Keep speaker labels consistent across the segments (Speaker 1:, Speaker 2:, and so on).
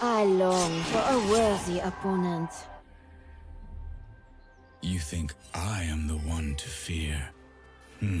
Speaker 1: I long for a worthy opponent.
Speaker 2: You think I am the one to fear? Hmm.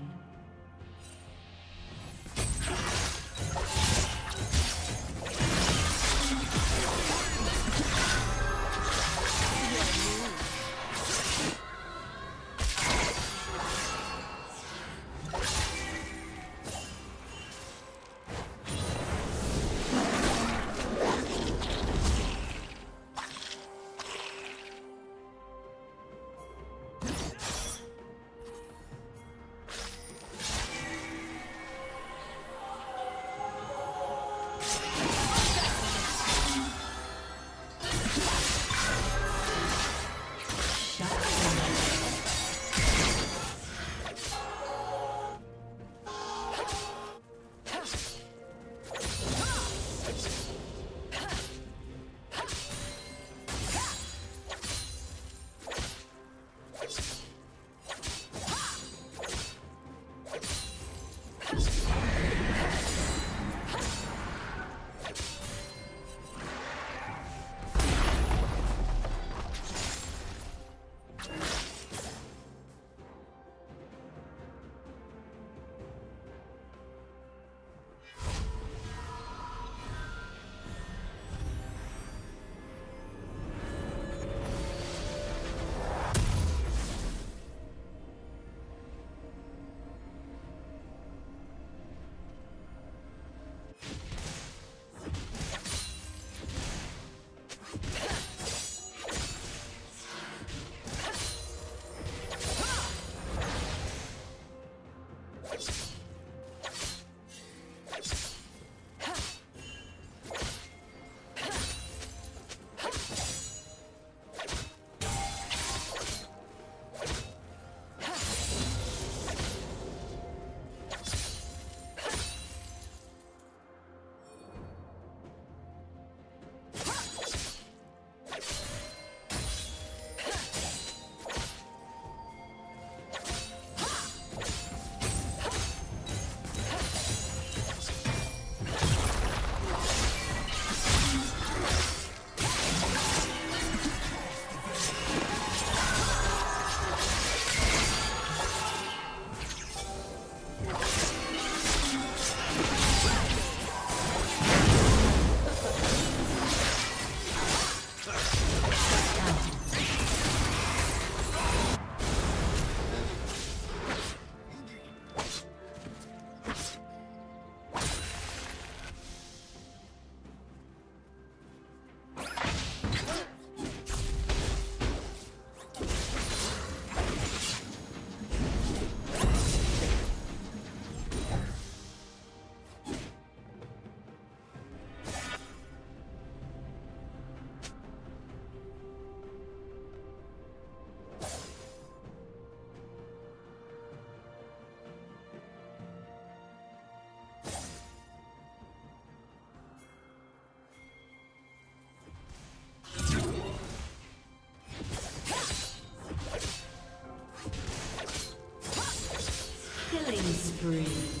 Speaker 3: Killing spree.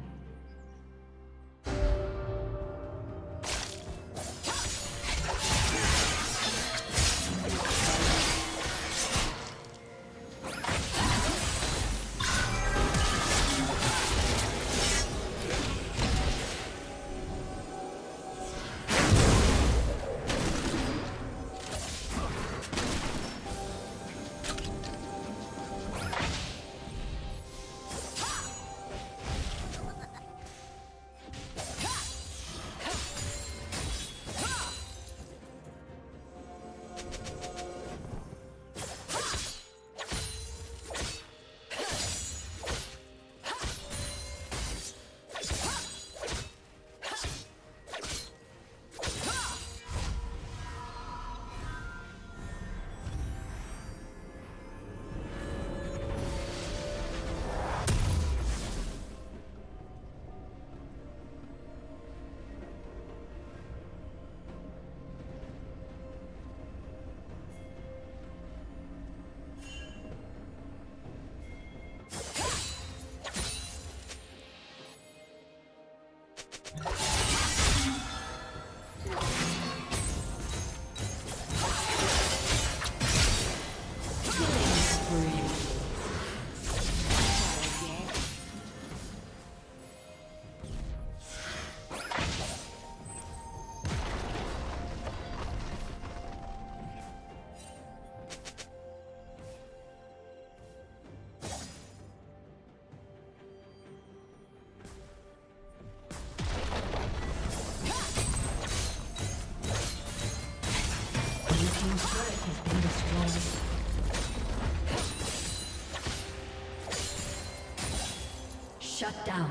Speaker 3: Shut down.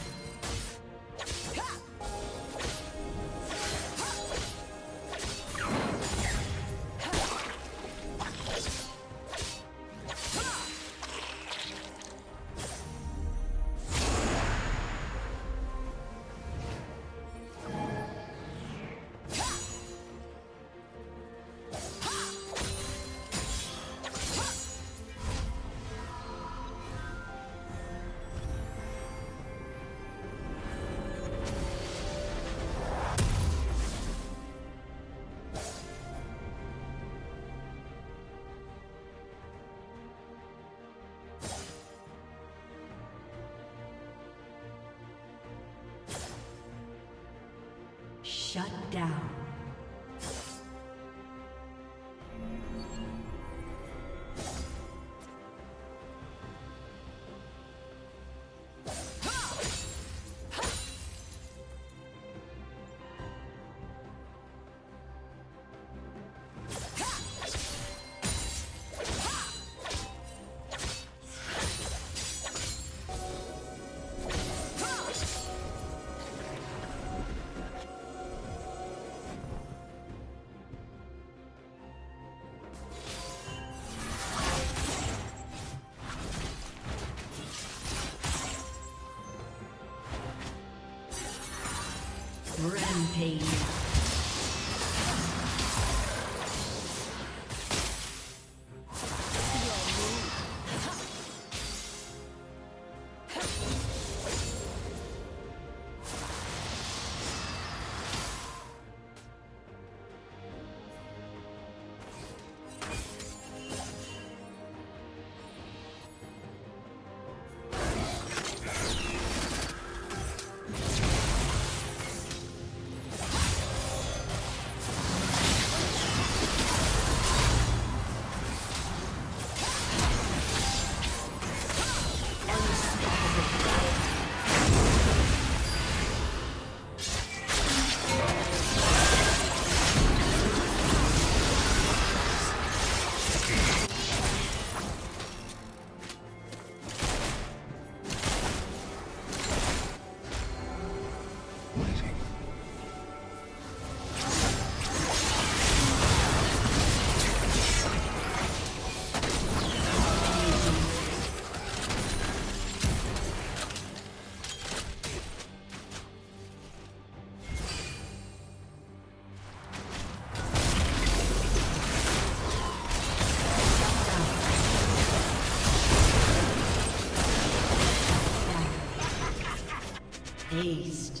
Speaker 3: Shut down. Haste.